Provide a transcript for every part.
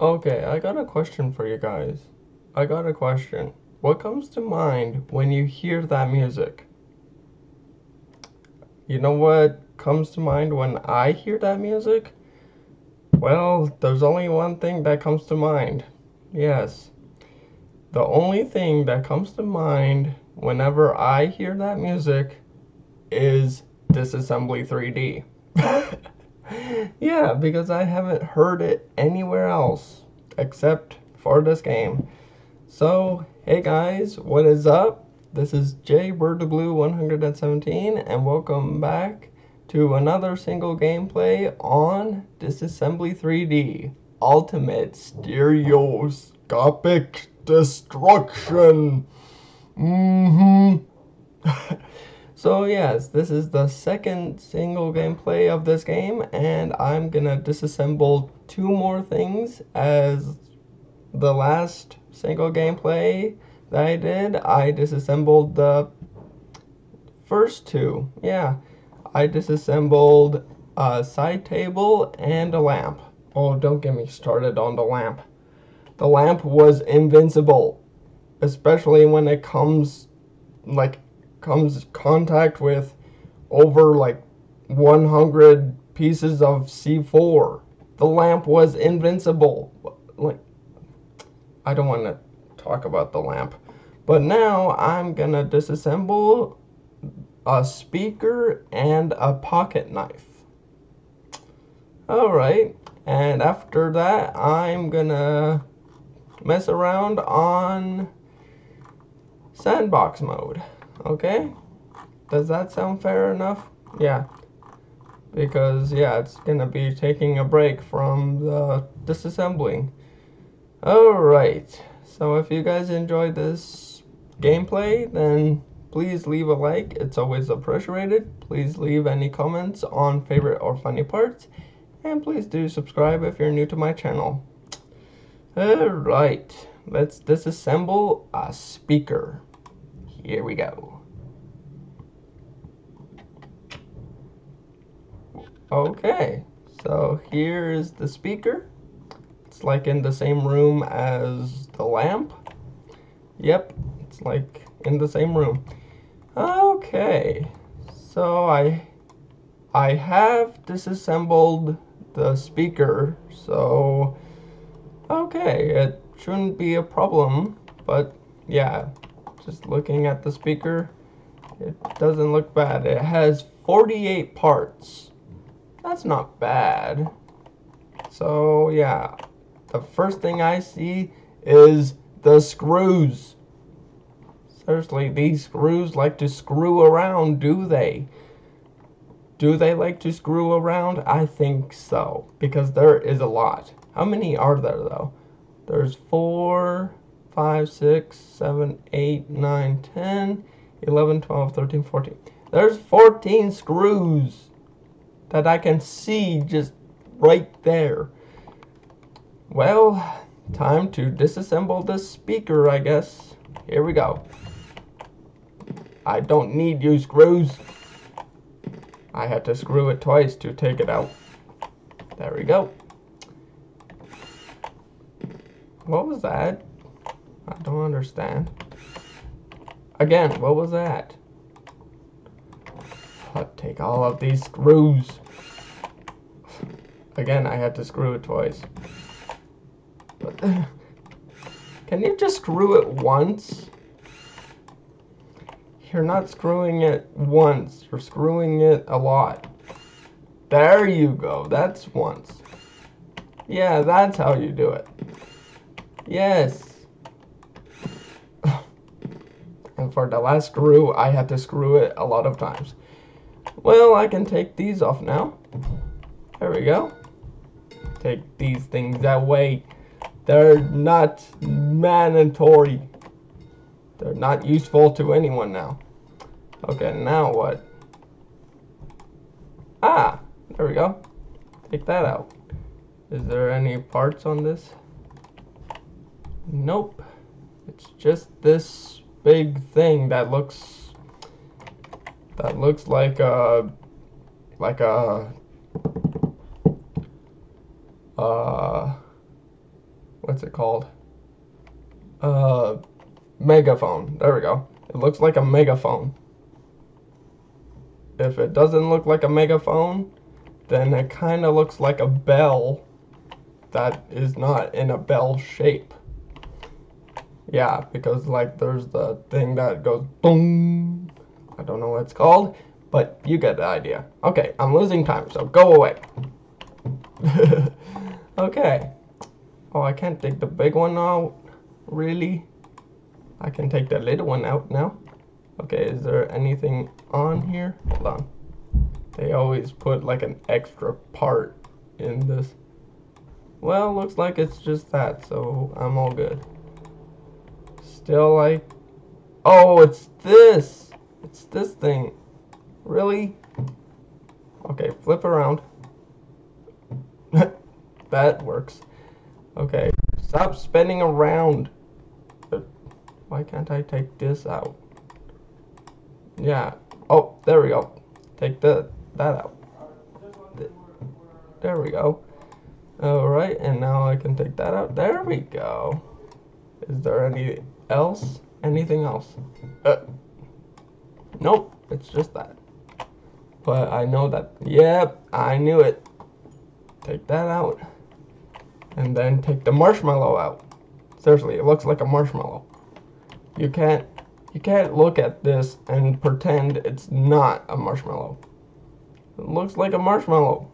Okay, I got a question for you guys. I got a question. What comes to mind when you hear that music? You know what comes to mind when I hear that music? Well, there's only one thing that comes to mind. Yes. The only thing that comes to mind whenever I hear that music is Disassembly 3D. yeah, because I haven't heard it anywhere else except for this game. So, hey guys, what is up? This is Jay BirdBlu 117 and welcome back to another single gameplay on Disassembly 3D Ultimate Stereoscopic Destruction. Mhm. So yes, this is the second single gameplay of this game and I'm gonna disassemble two more things as the last single gameplay that I did. I disassembled the first two. Yeah, I disassembled a side table and a lamp. Oh, don't get me started on the lamp. The lamp was invincible, especially when it comes like comes contact with over like 100 pieces of C4. The lamp was invincible. Like, I don't want to talk about the lamp. But now I'm gonna disassemble a speaker and a pocket knife. Alright, and after that I'm gonna mess around on sandbox mode. Okay? Does that sound fair enough? Yeah. Because, yeah, it's gonna be taking a break from the disassembling. Alright. So if you guys enjoyed this gameplay, then please leave a like. It's always appreciated. Please leave any comments on favorite or funny parts. And please do subscribe if you're new to my channel. Alright. Let's disassemble a speaker. Here we go. Okay, so here is the speaker. It's like in the same room as the lamp. Yep, it's like in the same room. Okay, so I I have disassembled the speaker, so okay, it shouldn't be a problem, but yeah, just looking at the speaker, it doesn't look bad. It has 48 parts. That's not bad. So yeah, the first thing I see is the screws. Seriously, these screws like to screw around, do they? Do they like to screw around? I think so, because there is a lot. How many are there though? There's four, 5, 6, 7, 8, 9, 10, 11, 12, 13, 14. There's 14 screws that I can see just right there. Well, time to disassemble the speaker, I guess. Here we go. I don't need you screws. I had to screw it twice to take it out. There we go. What was that? I don't understand. Again, what was that? I'll take all of these screws. Again, I had to screw it twice. But can you just screw it once? You're not screwing it once. You're screwing it a lot. There you go. That's once. Yeah, that's how you do it. Yes. For the last screw, I had to screw it a lot of times. Well, I can take these off now. There we go. Take these things away. They're not mandatory. They're not useful to anyone now. Okay, now what? Ah, there we go. Take that out. Is there any parts on this? Nope. It's just this big thing that looks that looks like a like a uh what's it called? Uh, megaphone. There we go. It looks like a megaphone. If it doesn't look like a megaphone, then it kind of looks like a bell that is not in a bell shape. Yeah, because like there's the thing that goes boom. I don't know what it's called, but you get the idea. Okay, I'm losing time, so go away. okay. Oh, I can't take the big one out. Really? I can take the little one out now. Okay, is there anything on here? Hold on. They always put like an extra part in this. Well, looks like it's just that, so I'm all good. Still like... Oh, it's this! It's this thing. Really? Okay, flip around. that works. Okay, stop spinning around. Why can't I take this out? Yeah. Oh, there we go. Take the that out. There we go. Alright, and now I can take that out. There we go. Is there any else? Anything else? Uh, nope, it's just that. But I know that. Yep, I knew it. Take that out. And then take the marshmallow out. Seriously, it looks like a marshmallow. You can't you can't look at this and pretend it's not a marshmallow. It looks like a marshmallow.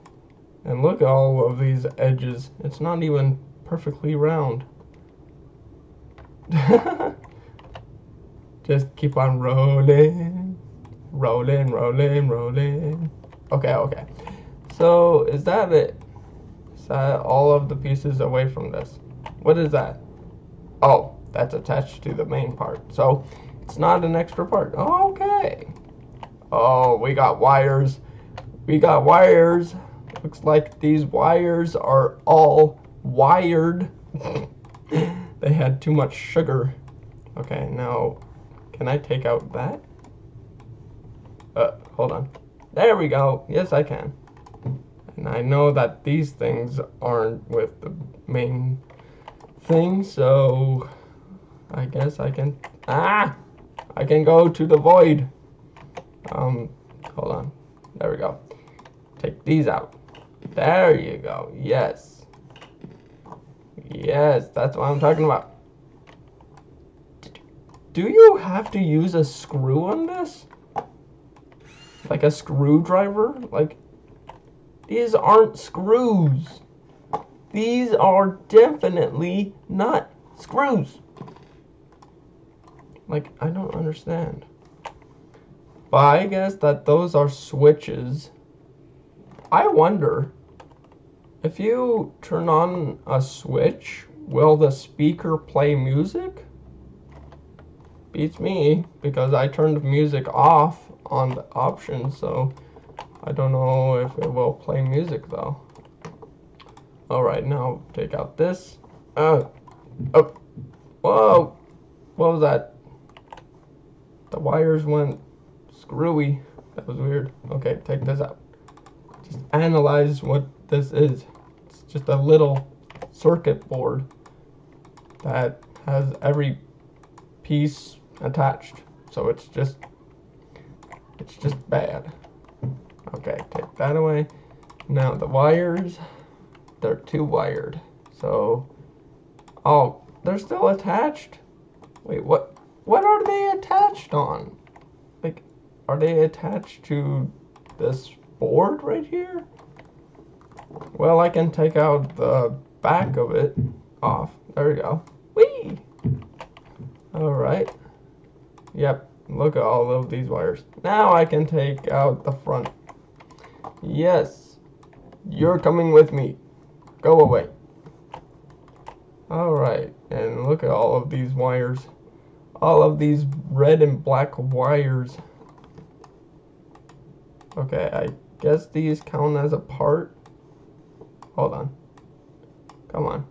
And look at all of these edges. It's not even perfectly round. Just keep on rolling. Rolling, rolling, rolling. Okay, okay. So, is that it? Is that all of the pieces away from this? What is that? Oh, that's attached to the main part. So, it's not an extra part. Okay. Oh, we got wires we got wires. Looks like these wires are all wired. they had too much sugar. Okay, now, can I take out that? Uh, hold on. There we go. Yes, I can. And I know that these things aren't with the main thing, so I guess I can, ah, I can go to the void. Um, hold on. There we go. Take these out. There you go. Yes. Yes, that's what I'm talking about. Do you have to use a screw on this? Like a screwdriver? Like, these aren't screws. These are definitely not screws. Like, I don't understand. But I guess that those are switches I wonder if you turn on a switch, will the speaker play music? Beats me because I turned music off on the option, so I don't know if it will play music though. Alright, now take out this. Uh, oh, whoa, what was that? The wires went screwy. That was weird. Okay, take this out just analyze what this is. Just a little circuit board that has every piece attached. So it's just, it's just bad. Okay, take that away. Now the wires, they're too wired. So, oh, they're still attached? Wait, what, what are they attached on? Like, are they attached to this board right here? Well, I can take out the back of it off. There we go. Whee! Alright. Yep, look at all of these wires. Now I can take out the front. Yes, you're coming with me. Go away. Alright, and look at all of these wires. All of these red and black wires. Okay, I guess these count as a part. Hold on. Come on.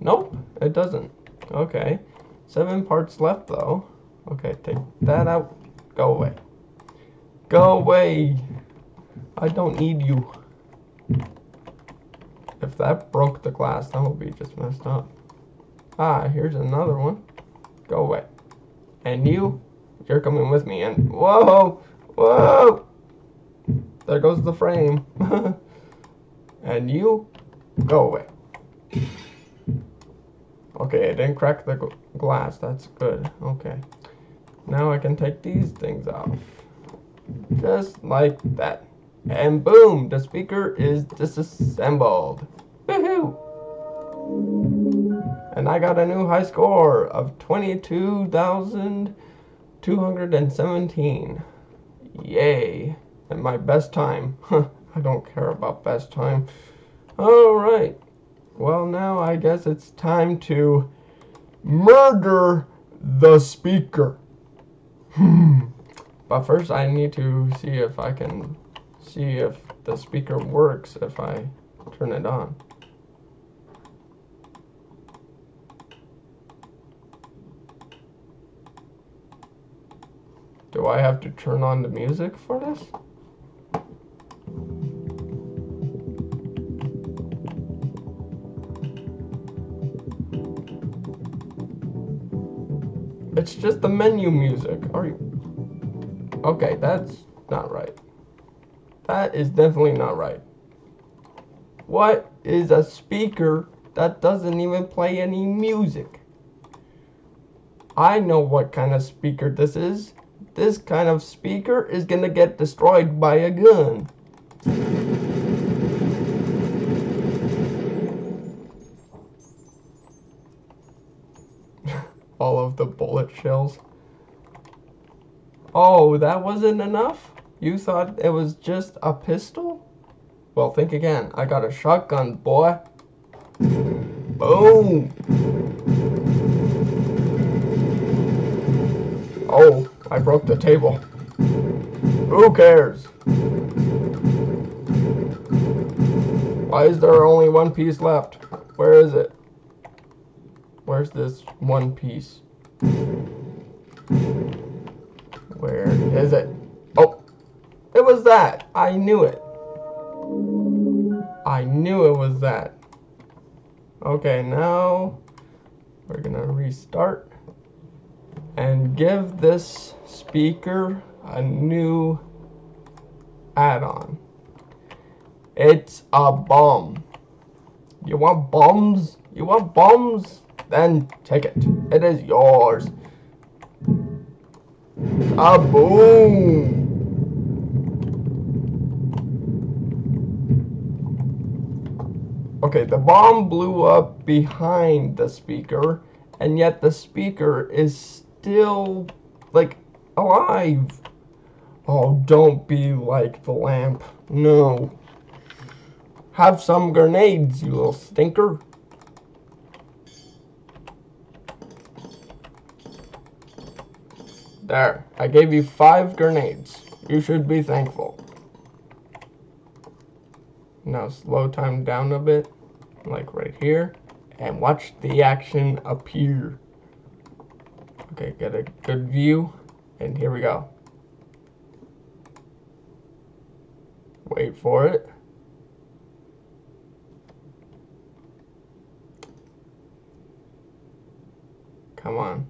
Nope, it doesn't. Okay. Seven parts left though. Okay, take that out. Go away. Go away. I don't need you. If that broke the glass, that would be just messed up. Ah, here's another one. Go away. And you, you're coming with me. And whoa, whoa. There goes the frame. and you, go away. Okay, I didn't crack the glass. That's good. Okay. Now I can take these things off. Just like that. And boom, the speaker is disassembled. Woohoo! And I got a new high score of 22,217. Yay. And my best time. I don't care about best time. Alright. Well, now I guess it's time to murder the speaker. Hmm. but first I need to see if I can see if the speaker works if I turn it on. Do I have to turn on the music for this? Just the menu music. Are you... Okay, that's not right. That is definitely not right. What is a speaker that doesn't even play any music? I know what kind of speaker this is. This kind of speaker is gonna get destroyed by a gun. all of the bullet shells. Oh, that wasn't enough? You thought it was just a pistol? Well, think again. I got a shotgun, boy. Boom! Oh, I broke the table. Who cares? Why is there only one piece left? Where is it? Where's this one piece? Where is it? Oh, it was that. I knew it. I knew it was that. Okay, now we're gonna restart and give this speaker a new add-on. It's a bomb. You want bombs? You want bombs? Then take it. It is yours. A boom. Okay, the bomb blew up behind the speaker, and yet the speaker is still, like, alive. Oh, don't be like the lamp. No. Have some grenades, you little stinker. There, I gave you five grenades. You should be thankful. Now slow time down a bit, like right here, and watch the action appear. Okay, get a good view, and here we go. Wait for it. Come on.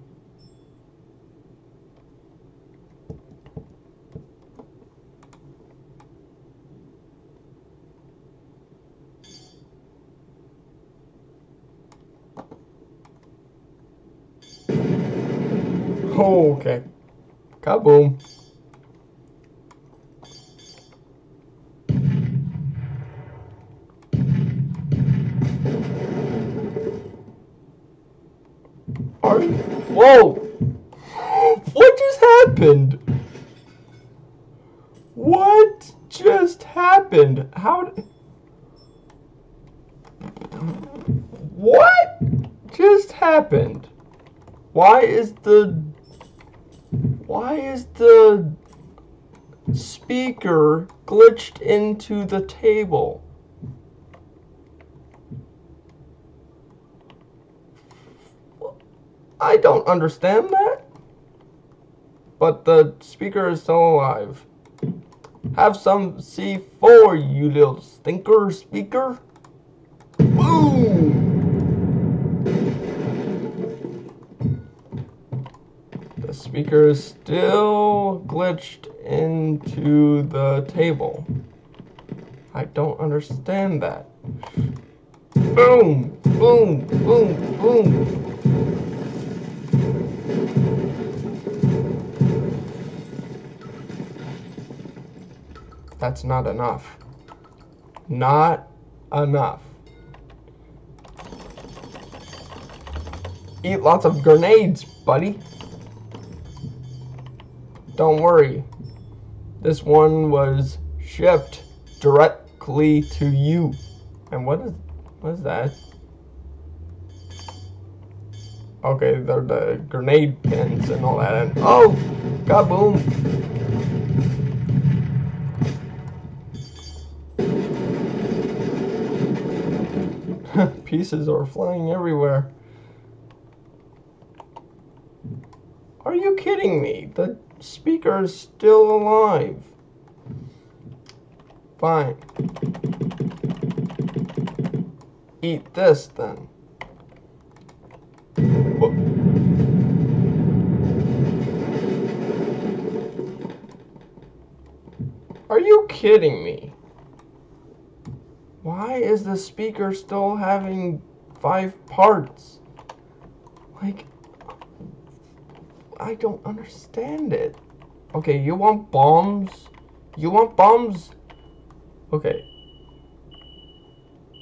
Okay. Kaboom. Are you? Whoa! What just happened? What just happened? How. What just happened? Why is the why is the speaker glitched into the table? I don't understand that. But the speaker is still alive. Have some C4, you little stinker speaker. Boom! Speaker is still glitched into the table. I don't understand that. Boom! Boom! Boom! Boom! That's not enough. Not enough. Eat lots of grenades, buddy. Don't worry. This one was shipped directly to you. And what is what is that? Okay, they're the grenade pins and all that. And oh, kaboom! Pieces are flying everywhere. Are you kidding me? The speaker is still alive. Fine. Eat this then. Are you kidding me? Why is the speaker still having five parts? Like, I don't understand it. Okay, you want bombs? You want bombs? Okay.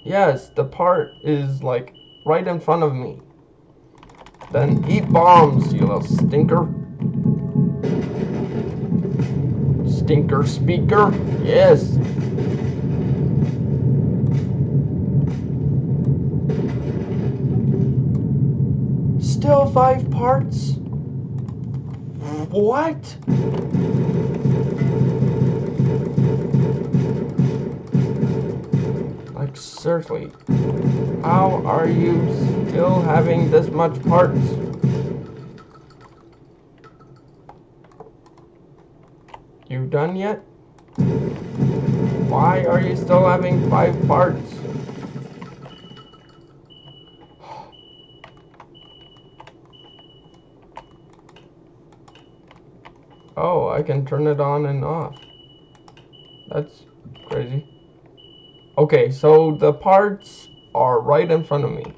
Yes, the part is like right in front of me. Then eat bombs, you little stinker. Stinker speaker? Yes. Still five parts? What? Like, seriously, how are you still having this much parts? You done yet? Why are you still having five parts? Oh, I can turn it on and off. That's crazy. Okay, so the parts are right in front of me.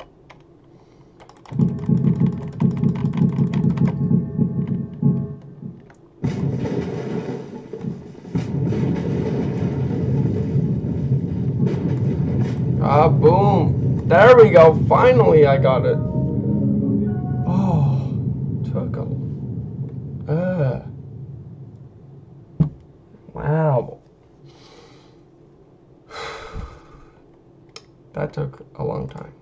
Ah, boom. There we go. Finally, I got it. Oh, took a. Uh. Wow. That took a long time.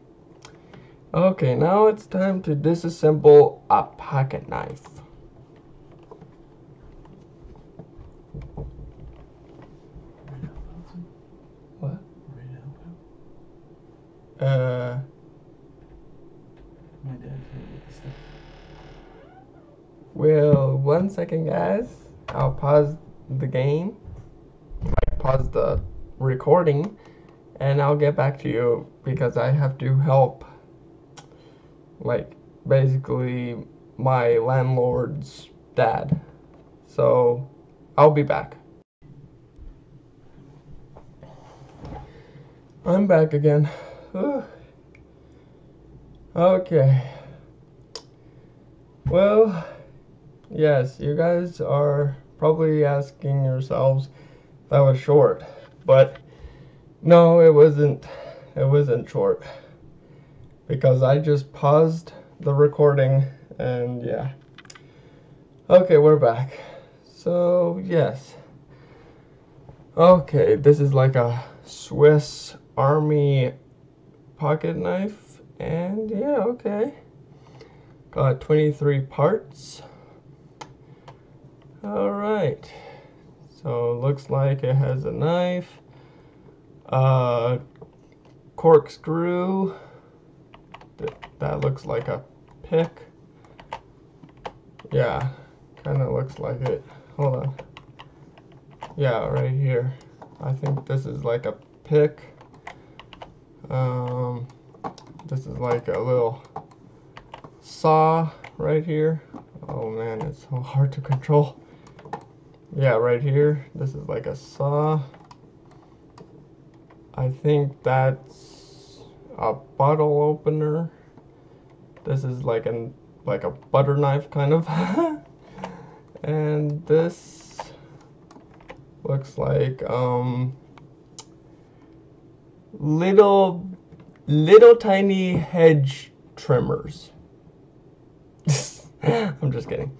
Okay, now it's time to disassemble a pocket knife. What? Uh, My dad told me this stuff. well, one second, guys. I'll pause the game. Like, pause the recording, and I'll get back to you because I have to help. Like, basically, my landlord's dad. So, I'll be back. I'm back again. Okay. Well, yes, you guys are probably asking yourselves that was short, but no, it wasn't. It wasn't short because I just paused the recording and yeah. Okay, we're back. So, yes. Okay, this is like a Swiss Army pocket knife and yeah, okay. Got 23 parts. Alright. So looks like it has a knife, a corkscrew. Th- That looks like a pick. Yeah, kind of looks like it. Hold on. Yeah, right here. I think this is like a pick. Um, this is like a little saw right here. Oh man, it's so hard to control. Yeah, right here. This is like a saw. I think that's a bottle opener. This is like an like a butter knife kind of. and this looks like um little little tiny hedge trimmers. I'm just kidding.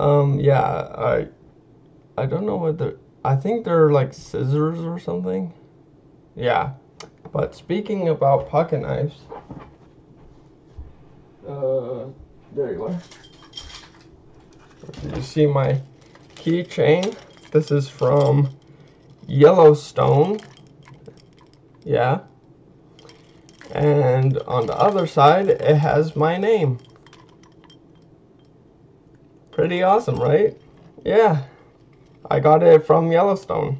Um yeah, I I don't know whether I think they're like scissors or something. Yeah. But speaking about pocket knives, uh, there you are. You see my keychain? This is from Yellowstone. Yeah. And on the other side, it has my name. Pretty awesome, right? Yeah. I got it from Yellowstone.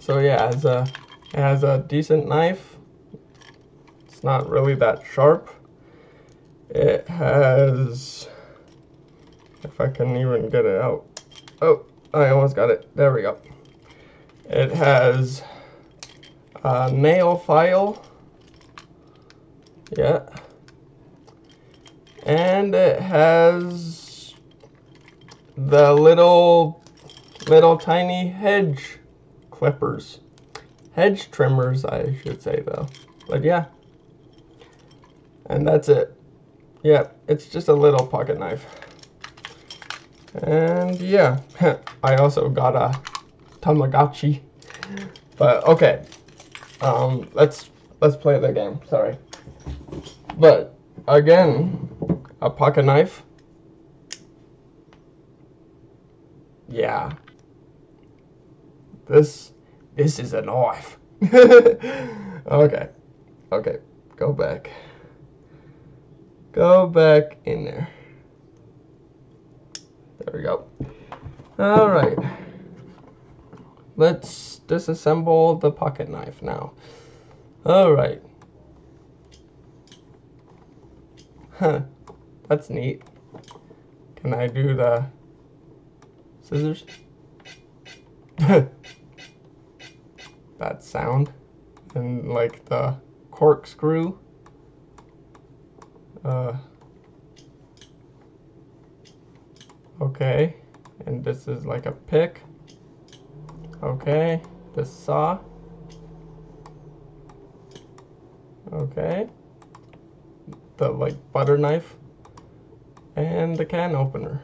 So yeah, has a, it has a decent knife. It's not really that sharp. It has, if I can even get it out. Oh, I almost got it. There we go. It has a nail file. Yeah. And it has the little, little tiny hedge clippers. Hedge trimmers, I should say though. But yeah. And that's it. Yeah, it's just a little pocket knife. And yeah, I also got a Tamagotchi. But okay, um, let's let's play the game. Sorry, but again, a pocket knife. Yeah, this this is a knife. okay, okay, go back. Go back in there. There we go. All right. Let's disassemble the pocket knife now. All right. Huh. That's neat. Can I do the scissors? that sound. And like the corkscrew. Uh, okay, and this is like a pick. Okay, the saw. Okay, the like butter knife, and the can opener.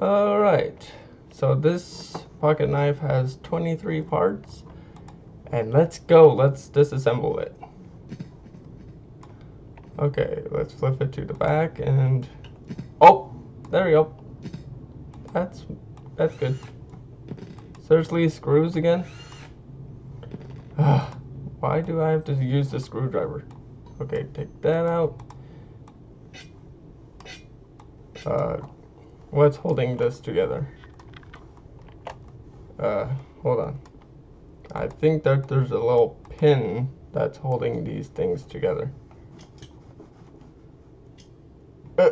All right, so this pocket knife has 23 parts, and let's go. Let's disassemble it. Okay, let's flip it to the back and oh, there we go. That's that's good. Seriously, screws again? Why do I have to use the screwdriver? Okay, take that out. Uh, what's holding this together? Uh, hold on. I think that there's a little pin that's holding these things together. Uh,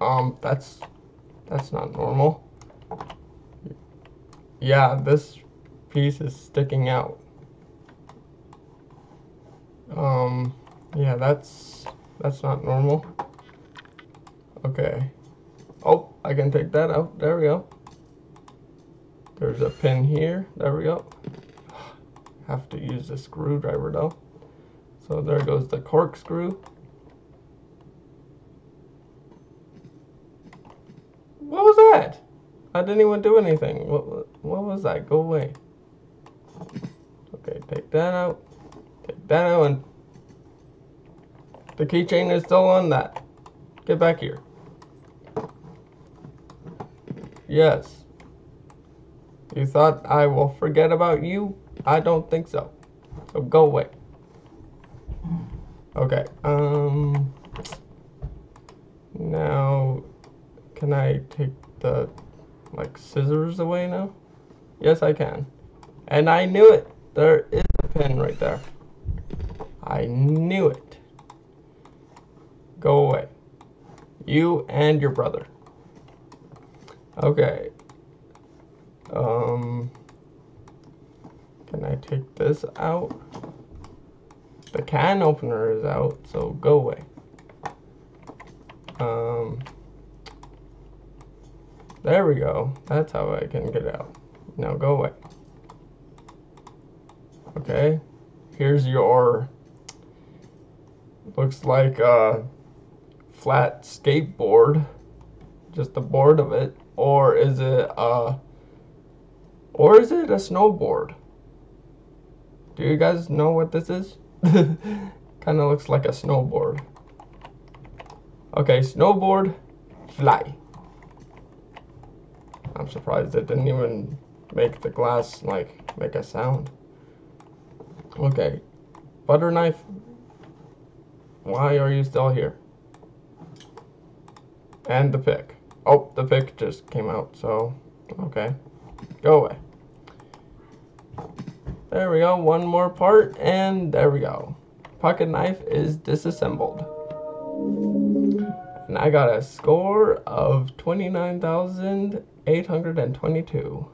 um, that's that's not normal. Yeah, this piece is sticking out. Um, yeah, that's that's not normal. Okay. Oh, I can take that out. There we go. There's a pin here. There we go. Have to use a screwdriver though. So there goes the corkscrew. What was that? I didn't even do anything. What, what was that? Go away. Okay, take that out. Take that out and the keychain is still on that. Get back here. Yes. You thought I will forget about you? I don't think so. So go away. Okay, um... Now, can I take the, like, scissors away now? Yes, I can. And I knew it. There is a pin right there. I knew it. Go away. You and your brother. Okay. Um, can I take this out? The can opener is out, so go away. Um, there we go. That's how I can get out. Now go away. Okay. Here's your, looks like a flat skateboard. Just the board of it. Or is it a, or is it a snowboard? Do you guys know what this is? kind of looks like a snowboard. Okay, snowboard, fly. I'm surprised it didn't even make the glass like make a sound. Okay, butter knife. Why are you still here? And the pick. Oh, the pick just came out, so okay. Go away. There we go, one more part, and there we go. Pocket knife is disassembled. And I got a score of 29,822.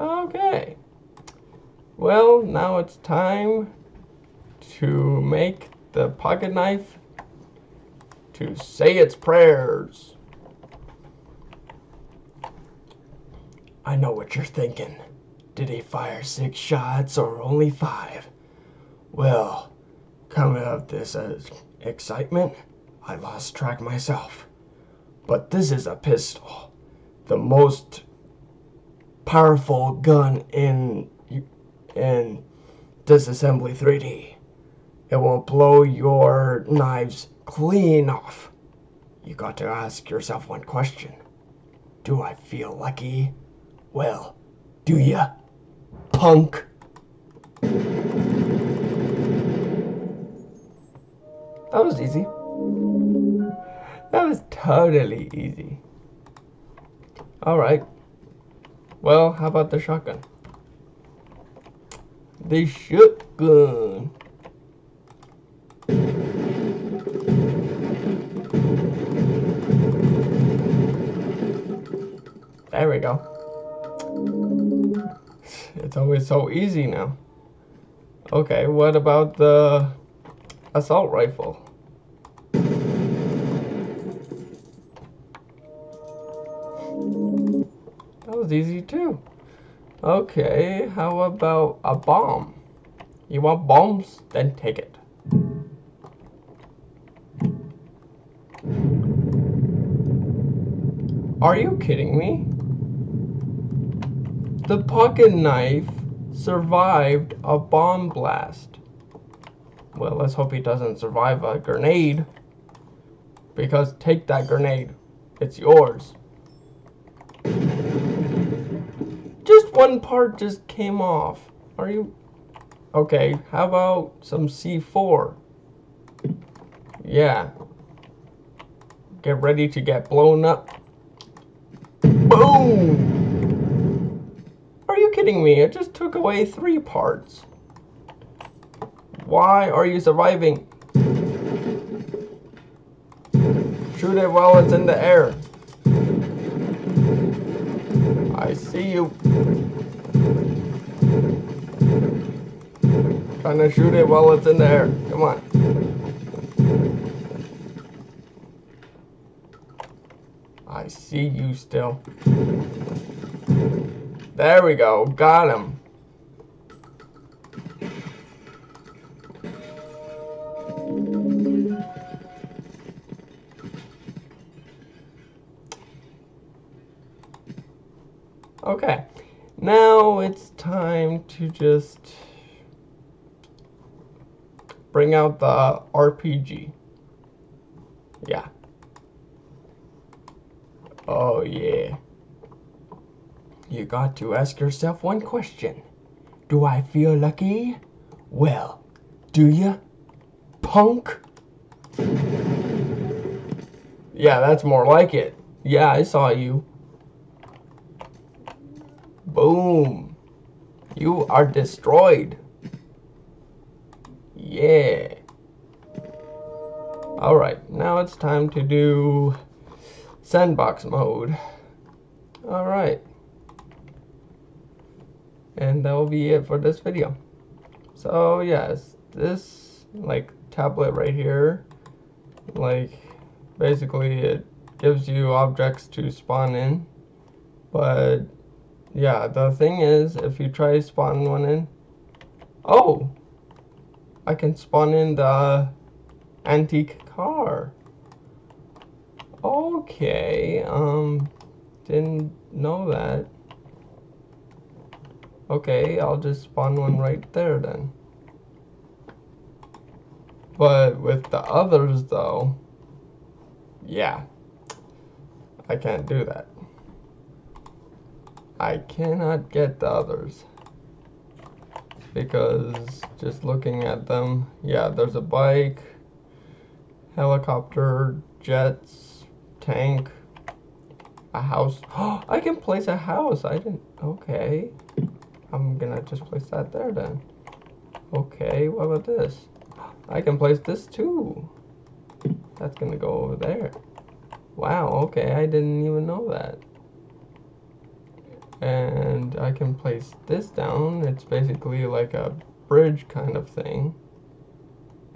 Okay. Well, now it's time to make the pocket knife to say its prayers. I know what you're thinking. Did he fire six shots or only five? Well, coming of this uh, excitement, I lost track myself. But this is a pistol, the most powerful gun in in disassembly 3D. It will blow your knives clean off. You got to ask yourself one question. Do I feel lucky? Well, do ya? Punk. That was easy. That was totally easy. Alright. Well, how about the shotgun? The shotgun. There we go. It's always so easy now. Okay, what about the assault rifle? That was easy too. Okay, how about a bomb? You want bombs? Then take it. Are you kidding me? The pocket knife survived a bomb blast. Well, let's hope he doesn't survive a grenade. Because take that grenade. It's yours. Just one part just came off. Are you... Okay, how about some C4? Yeah. Get ready to get blown up. Boom! Are you kidding me? It just took away three parts. Why are you surviving? Shoot it while it's in the air. I see you. Trying to shoot it while it's in the air. Come on. I see you still. There we go. Got him. Okay. Now it's time to just bring out the RPG. Yeah. Oh, yeah. You got to ask yourself one question. Do I feel lucky? Well, do you? Punk? Yeah, that's more like it. Yeah, I saw you. Boom. You are destroyed. Yeah. Alright, now it's time to do sandbox mode. Alright. And that will be it for this video. So yes, this like tablet right here, like basically it gives you objects to spawn in. But yeah, the thing is if you try spawn one in, oh, I can spawn in the antique car. Okay, um, didn't know that. Okay, I'll just spawn one right there then. But with the others though, yeah, I can't do that. I cannot get the others because just looking at them, yeah, there's a bike, helicopter, jets, tank, a house. Oh, I can place a house. I didn't. Okay. I'm gonna just place that there then. Okay, what about this? I can place this too. That's gonna go over there. Wow, okay, I didn't even know that. And I can place this down. It's basically like a bridge kind of thing.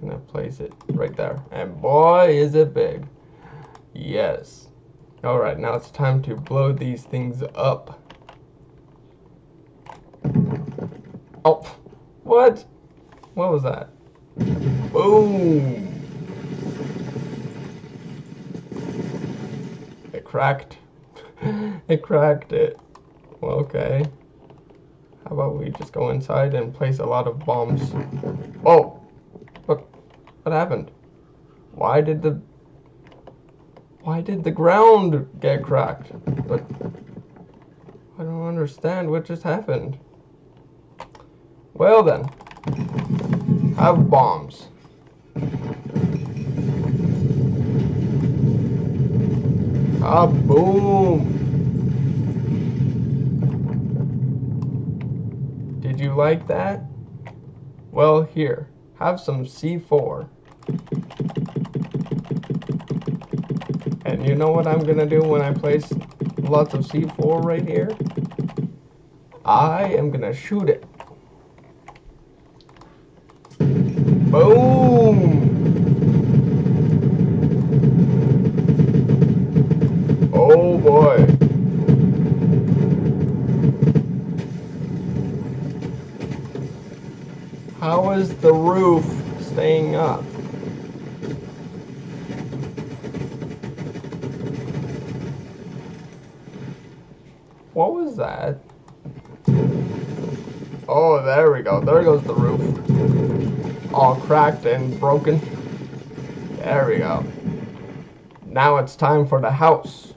gonna place it right there. And boy, is it big. Yes. Alright, now it's time to blow these things up. Oh, what? What was that? Boom! It cracked. it cracked it. Well, okay. How about we just go inside and place a lot of bombs? Oh! What? What happened? Why did the... Why did the ground get cracked? But... I don't understand what just happened. Well then, have bombs. Ah, boom! Did you like that? Well, here, have some C4. And you know what I'm gonna do when I place lots of C4 right here? I am gonna shoot it. Boom! Oh boy. How is the roof staying up? What was that? Oh, there we go. There goes the roof. All cracked and broken. There we go. Now it's time for the house.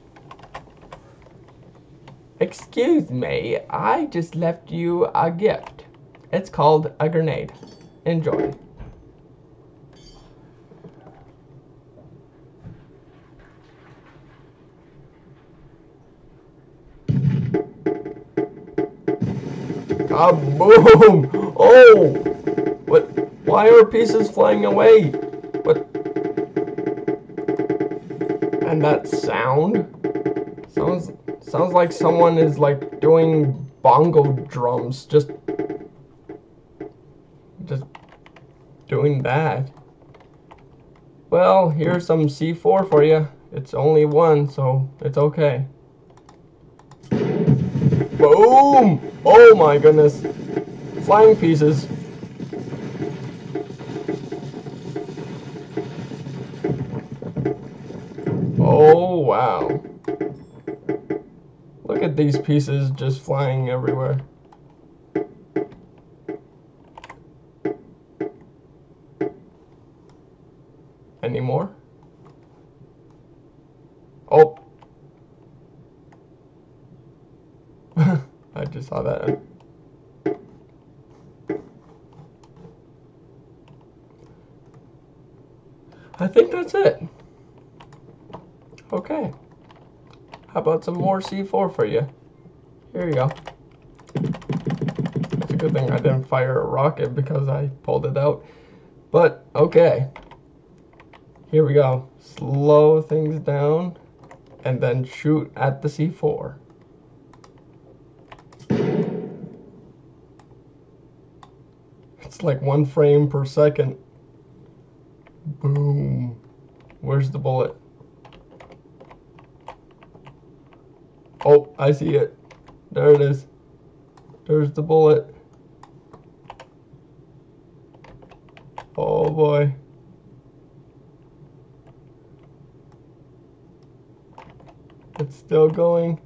Excuse me, I just left you a gift. It's called a grenade. Enjoy. Kaboom! Oh! What? Why are pieces flying away? What? And that sound? Sounds sounds like someone is like doing bongo drums. Just just doing that. Well, here's some C4 for you. It's only one, so it's okay. Boom! Oh my goodness. Flying pieces. Oh wow. Look at these pieces just flying everywhere. Any more? Oh. I just saw that. I think that's it. Okay. How about some more C4 for you? Here you go. It's a good thing I didn't fire a rocket because I pulled it out. But, okay. Here we go. Slow things down and then shoot at the C4. It's like one frame per second. Boom. Where's the bullet? Oh, I see it. There it is. There's the bullet. Oh boy. It's still going.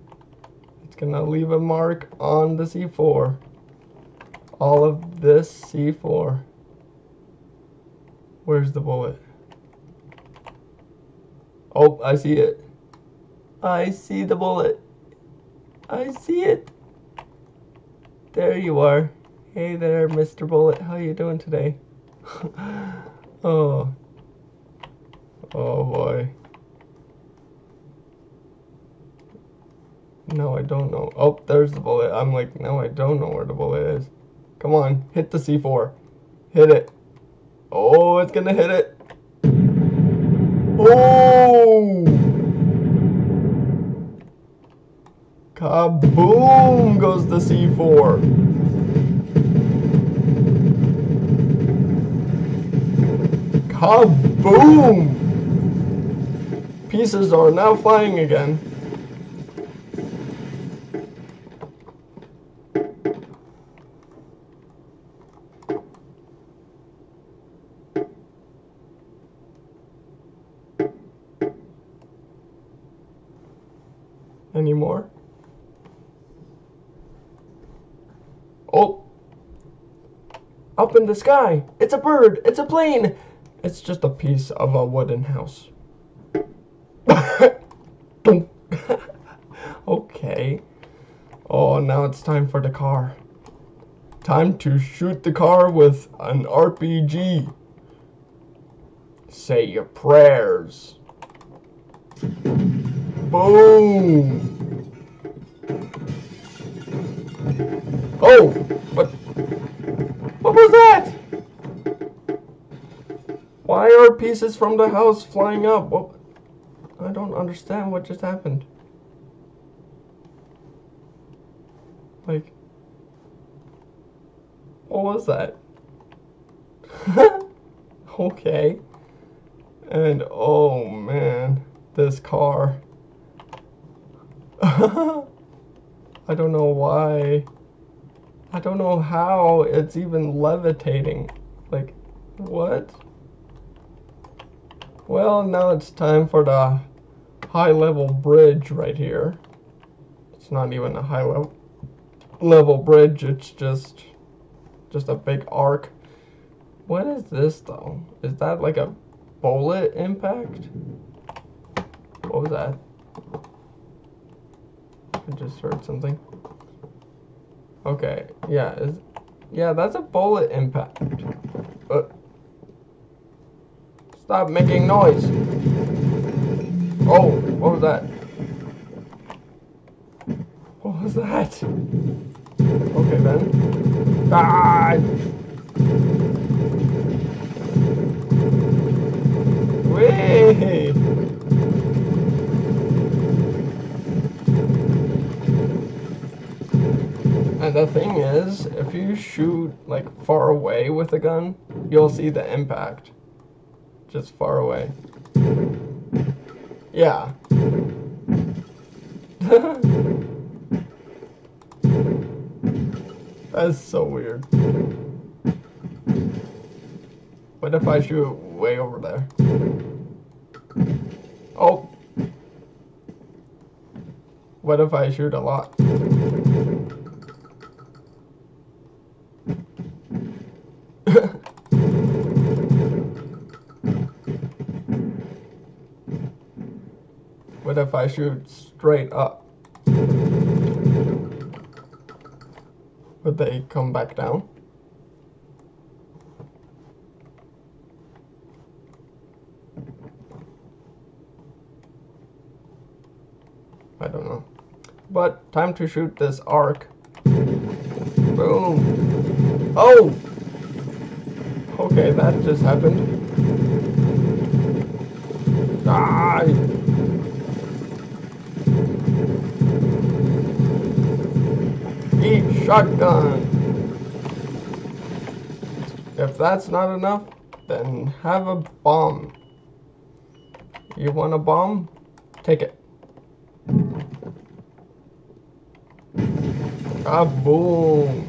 It's gonna leave a mark on the C4. All of this C4. Where's the bullet? Oh, I see it. I see the bullet. I see it. There you are. Hey there, Mr. Bullet. How you doing today? oh. Oh boy. No, I don't know. Oh, there's the bullet. I'm like, no, I don't know where the bullet is. Come on, hit the C4. Hit it. Oh, it's gonna hit it. Oh! Uh, Kaboom goes the C4. Kaboom! Pieces are now flying again. Any more? Oh! In the sky! It's a bird! It's a plane! It's just a piece of a wooden house. okay. Oh, now it's time for the car. Time to shoot the car with an RPG. Say your prayers. Boom! Oh! What? Was that? Why are pieces from the house flying up? I don't understand what just happened. Like, what was that? okay. And oh man, this car. I don't know why. I don't know how it's even levitating. Like, what? Well, now it's time for the high level bridge right here. It's not even a high level level bridge, it's just just a big arc. What is this though? Is that like a bullet impact? What was that? I just heard something. Okay, yeah, is yeah, that's a bullet impact. Uh, stop making noise. Oh, what was that? What was that? Okay then. Ah! Wait! The thing is, if you shoot like far away with a gun, you'll see the impact. Just far away. Yeah. That's so weird. What if I shoot way over there? Oh. What if I shoot a lot? I shoot straight up? But they come back down? I don't know. But time to shoot this arc. Boom. Oh! Okay, that just happened. Die! Shotgun! If that's not enough, then have a bomb. You want a bomb? Take it. Kaboom!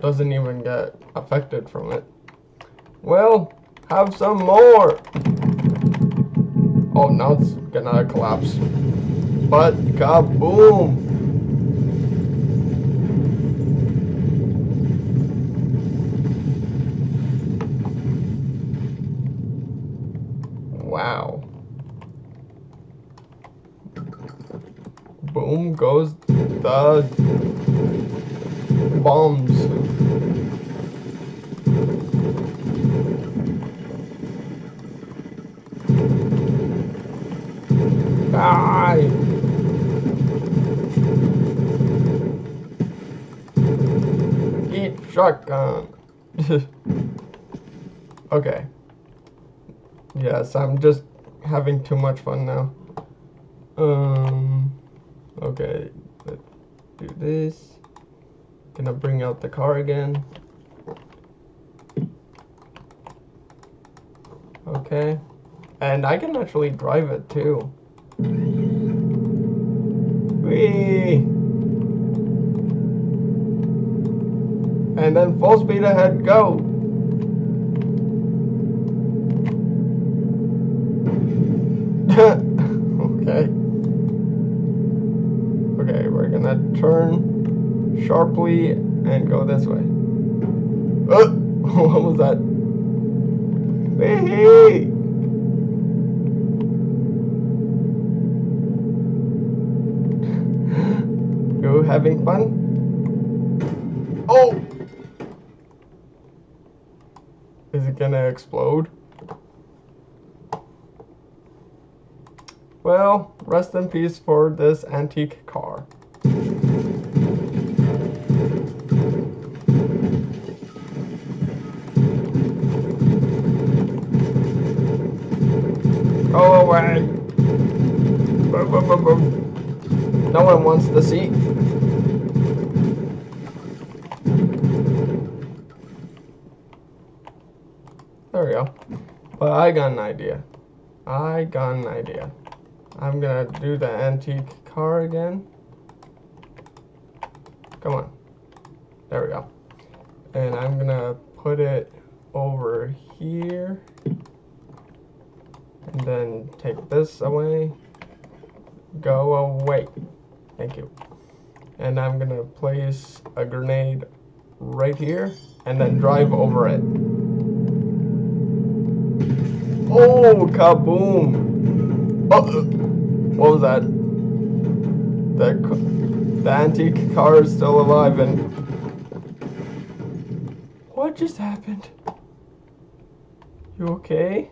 Doesn't even get affected from it. Well, have some more! Oh, now it's gonna collapse. But kaboom! Wow. Boom goes the bombs. Die! Eat shotgun. okay. Yes, I'm just having too much fun now. Um. Okay, let's do this. Gonna bring out the car again. Okay. And I can actually drive it too. Whee! And then full speed ahead, go! okay. Okay, we're gonna turn sharply and go this way. Oh, what was that? Hey! You having fun? Oh! Is it gonna explode? Well, rest in peace for this antique car. Go away! Boom, boom, boom, boom. No one wants the seat. There we go. But I got an idea. I got an idea. I'm gonna do the antique car again. Come on. There we go. And I'm gonna put it over here. And then take this away. Go away. Thank you. And I'm gonna place a grenade right here and then drive over it. Oh, kaboom! Oh, what was that? The, the antique car is still alive and... What just happened? You okay?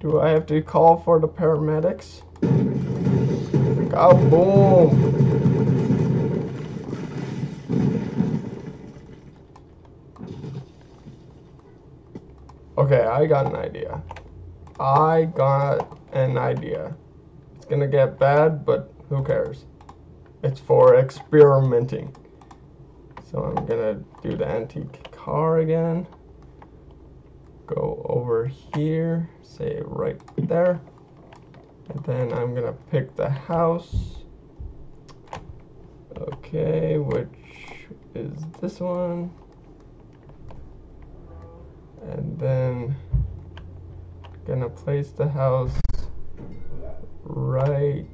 Do I have to call for the paramedics? Kaboom! Okay, I got an idea. I got an idea. It's gonna get bad, but who cares? It's for experimenting. So I'm gonna do the antique car again. Go over here, say right there. And then I'm gonna pick the house. Okay, which is this one. And then gonna place the house right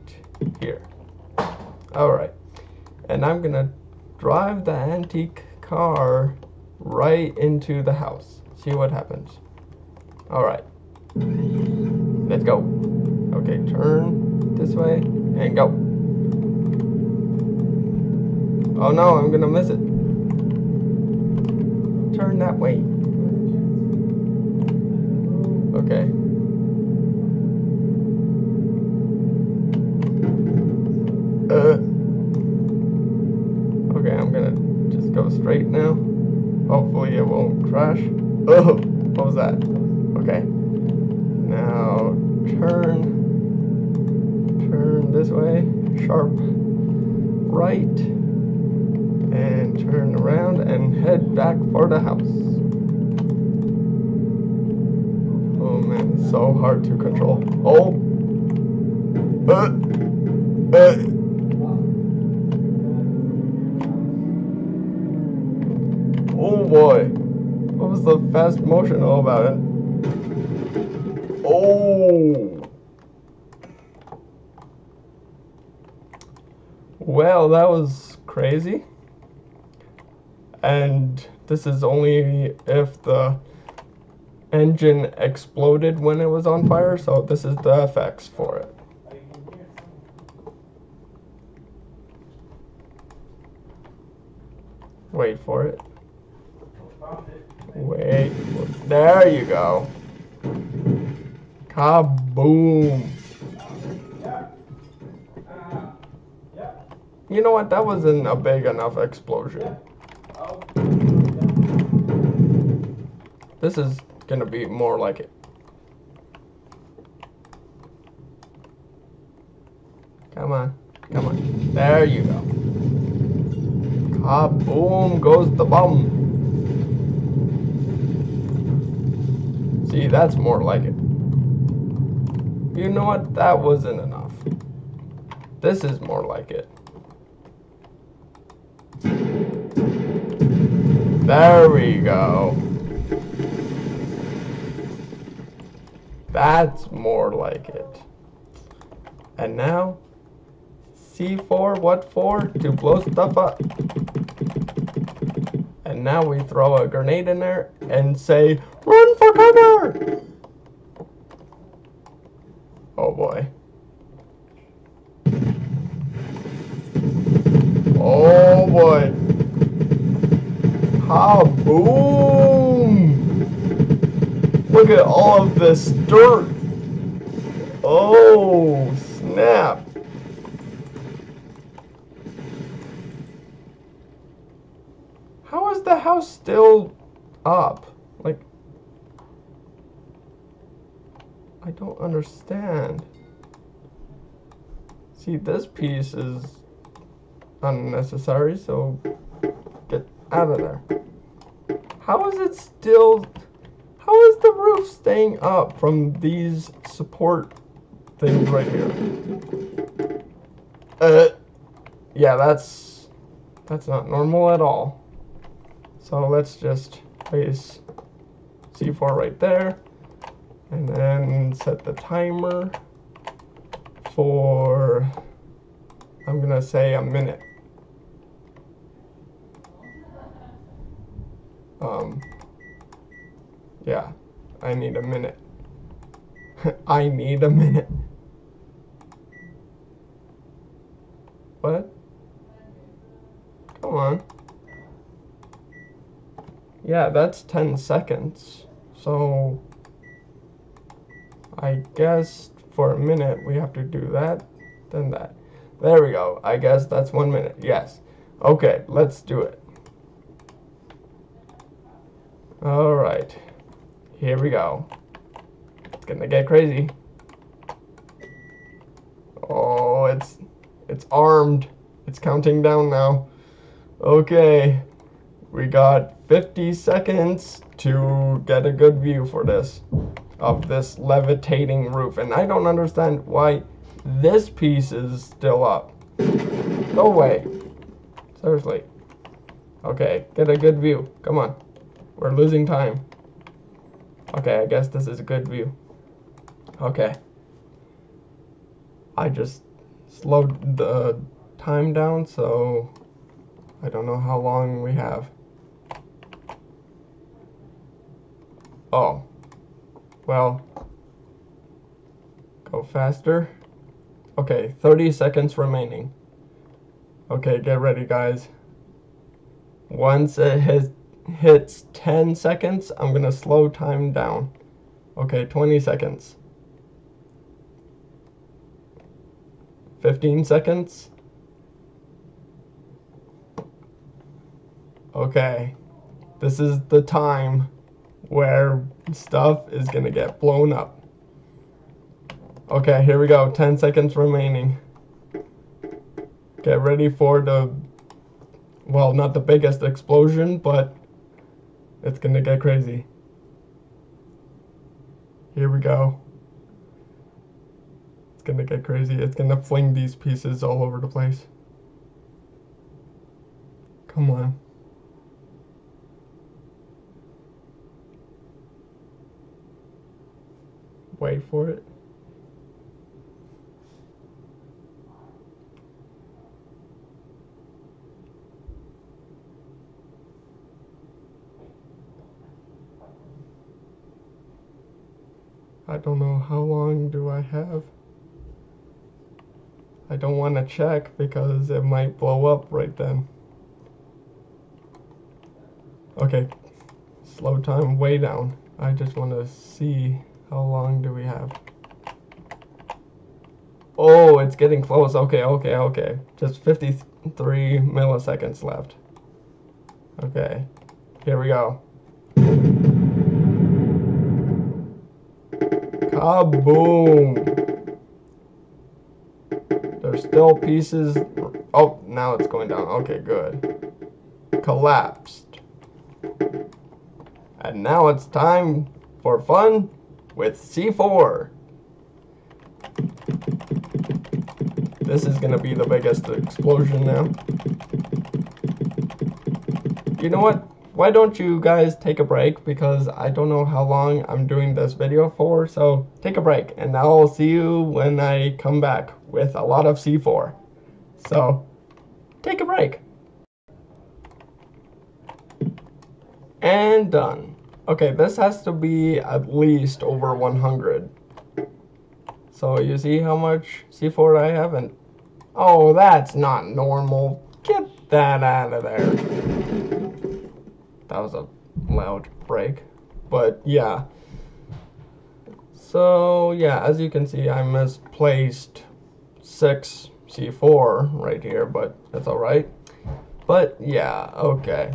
here. Alright. And I'm gonna drive the antique car right into the house. See what happens. Alright. Let's go. Okay, turn this way and go. Oh no, I'm gonna miss it. Turn that way. Okay. Uh. Okay, I'm gonna just go straight now. Hopefully it won't crash. Oh, what was that? Okay. Now turn, turn this way, sharp right, and turn around and head back for the house. So hard to control. Oh! Uh, uh. Oh boy. What was the fast motion all about it? Oh! Well, that was crazy. And this is only if the engine exploded when it was on fire, so this is the effects for it. Wait for it. Wait. There you go. Kaboom. You know what? That wasn't a big enough explosion. This is gonna be more like it. Come on. Come on. There you go. Kaboom goes the bomb. See, that's more like it. You know what? That wasn't enough. This is more like it. There we go. That's more like it. And now, C4, what for? To blow stuff up. And now we throw a grenade in there and say, run for cover! Oh boy. Oh boy. Kaboom! Look at all of this dirt. Oh, snap. How is the house still up? Like, I don't understand. See, this piece is unnecessary, so get out of there. How is it still... How is the roof staying up from these support things right here? Uh, yeah, that's... That's not normal at all. So let's just place C4 right there. And then set the timer for, I'm gonna say a minute. Um, yeah, I need a minute. I need a minute. What? Come on. Yeah, that's 10 seconds. So, I guess for a minute we have to do that, then that. There we go. I guess that's one minute. Yes. Okay, let's do it. Alright. Here we go. It's gonna get crazy. Oh, it's it's armed. It's counting down now. Okay. We got 50 seconds to get a good view for this of this levitating roof and I don't understand why this piece is still up. Go away. Seriously. Okay, get a good view. Come on. We're losing time. Okay, I guess this is a good view. Okay. I just slowed the time down, so I don't know how long we have. Oh. Well. Go faster. Okay, 30 seconds remaining. Okay, get ready, guys. Once it hits, hits 10 seconds, I'm going to slow time down. Okay, 20 seconds. 15 seconds. Okay. This is the time where stuff is gonna get blown up. Okay, here we go. 10 seconds remaining. Get ready for the, well, not the biggest explosion, but it's gonna get crazy. Here we go. It's gonna get crazy. It's gonna fling these pieces all over the place. Come on. Wait for it. I don't know how long do I have. I don't want to check because it might blow up right then. Okay, slow time way down. I just want to see how long do we have. Oh, it's getting close. Okay, okay, okay. Just 53 milliseconds left. Okay, here we go. Kaboom! There's still pieces. Oh, now it's going down. Okay, good. Collapsed. And now it's time for fun with C4. This is gonna be the biggest explosion now. You know what? Why don't you guys take a break because I don't know how long I'm doing this video for, so take a break and I'll see you when I come back with a lot of C4. So, take a break. And done. Okay, this has to be at least over 100. So you see how much C4 I have? And oh, that's not normal. Get that out of there. That was a loud break. But yeah. So yeah, as you can see, I misplaced 6 C4 right here, but that's alright. But yeah, okay.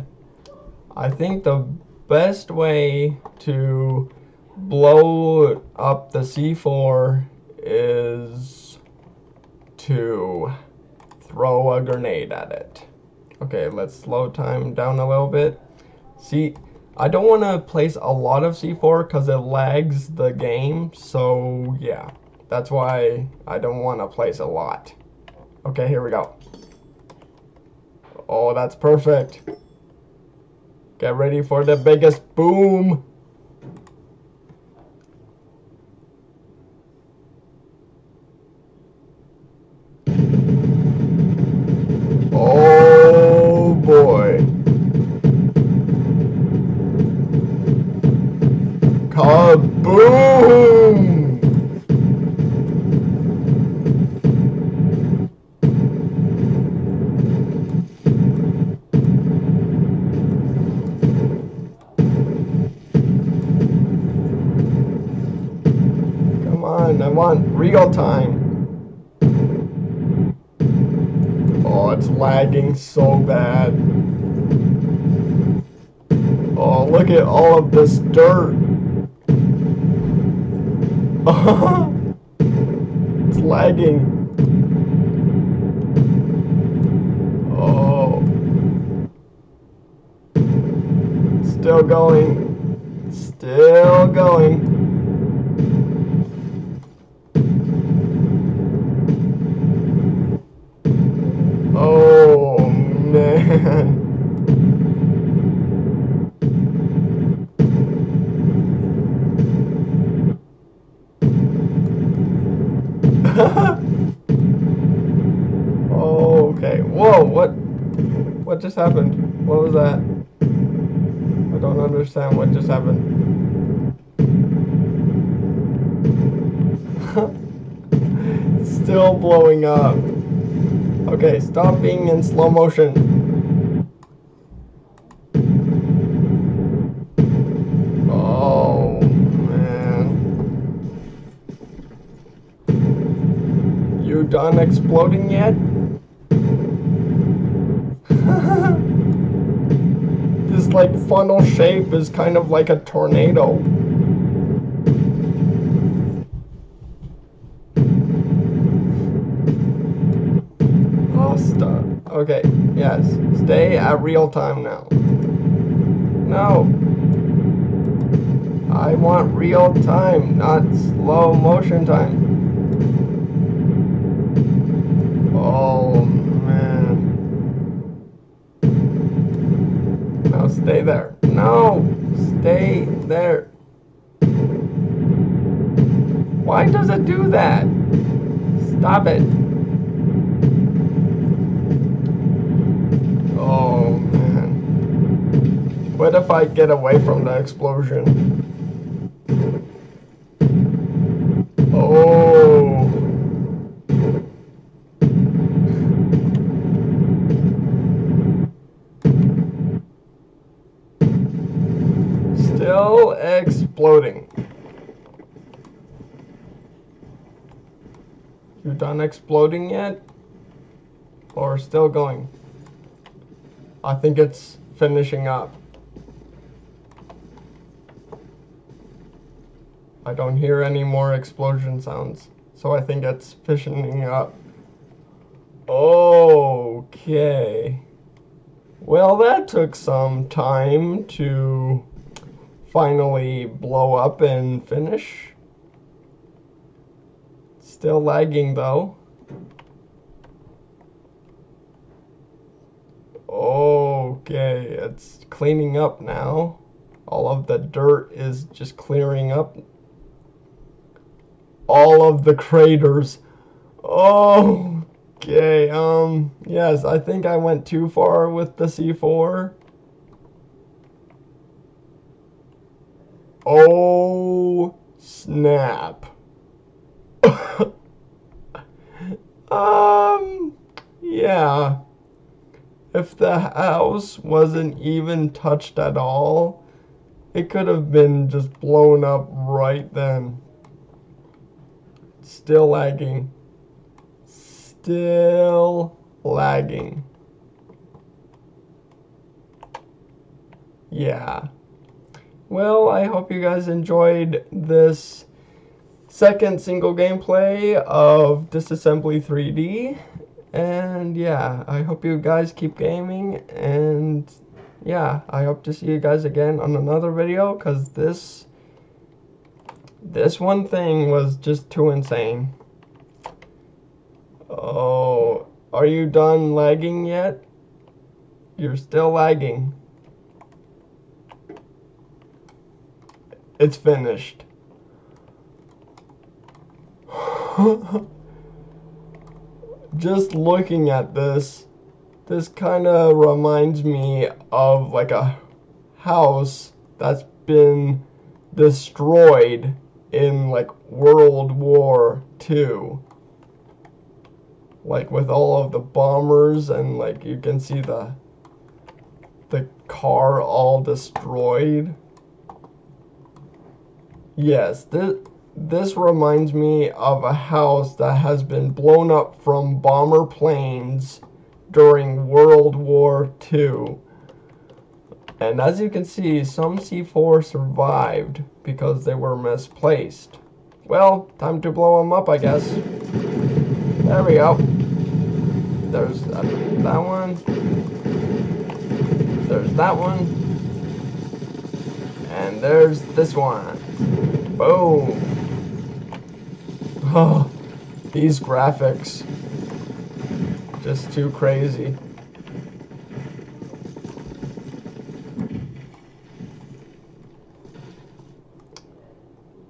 I think the best way to blow up the C4 is to throw a grenade at it. Okay, let's slow time down a little bit. See, I don't want to place a lot of C4 because it lags the game, so yeah. That's why I don't want to place a lot. Okay, here we go. Oh, that's perfect. Get ready for the biggest boom. Just happened? What was that? I don't understand what just happened. Still blowing up. Okay, stop being in slow motion. Oh. You done exploding yet? Like funnel shape is kind of like a tornado. Stop. Okay, yes. Stay at real time now. No. I want real time, not slow motion time. Oh, stay there. No! Stay there. Why does it do that? Stop it. Oh man. What if I get away from the explosion? Oh. Exploding. You done exploding yet? Or still going? I think it's finishing up. I don't hear any more explosion sounds, so I think it's finishing up. Okay. Well, that took some time to finally blow up and finish. Still lagging though. Okay, it's cleaning up now. All of the dirt is just clearing up. All of the craters. Okay, um, yes, I think I went too far with the C4. Oh, snap. um, yeah. If the house wasn't even touched at all, it could have been just blown up right then. Still lagging. Still lagging. Yeah. Well, I hope you guys enjoyed this second single gameplay of Disassembly 3D. And yeah, I hope you guys keep gaming. And yeah, I hope to see you guys again on another video because this this one thing was just too insane. Oh, are you done lagging yet? You're still lagging. It's finished. Just looking at this, this kind of reminds me of like a house that's been destroyed in like World War II. Like with all of the bombers and like you can see the the car all destroyed. Yes, this this reminds me of a house that has been blown up from bomber planes during World War II. And as you can see, some C4 survived because they were misplaced. Well, time to blow them up, I guess. There we go. There's that, that one. There's that one. And there's this one. Boom. Oh, these graphics. Just too crazy.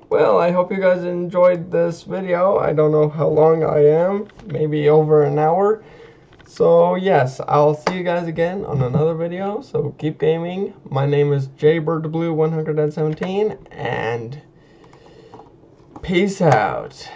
Well, I hope you guys enjoyed this video. I don't know how long I am. Maybe over an hour. So, yes, I'll see you guys again on another video. So, keep gaming. My name is JBirdBlue117. And peace out.